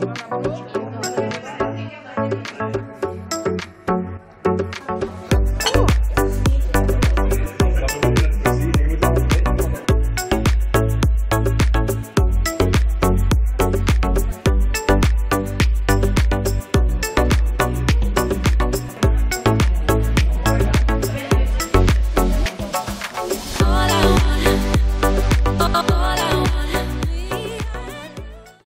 Bye.